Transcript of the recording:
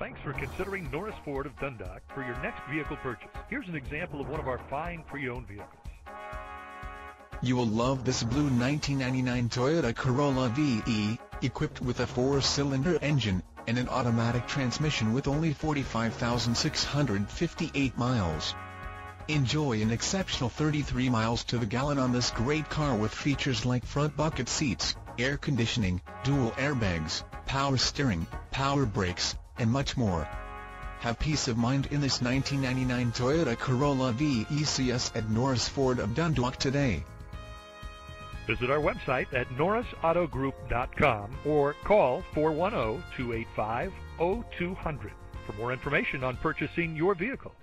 Thanks for considering Norris Ford of Dundalk for your next vehicle purchase. Here's an example of one of our fine pre-owned vehicles. You will love this blue 1999 Toyota Corolla VE, equipped with a four-cylinder engine, and an automatic transmission with only 45,658 miles. Enjoy an exceptional 33 miles to the gallon on this great car with features like front bucket seats, air conditioning, dual airbags, power steering, power brakes, and much more. Have peace of mind in this 1999 Toyota Corolla VECS at Norris Ford of Dundalk today. Visit our website at norrisautogroup.com or call 410-285-0200 for more information on purchasing your vehicle.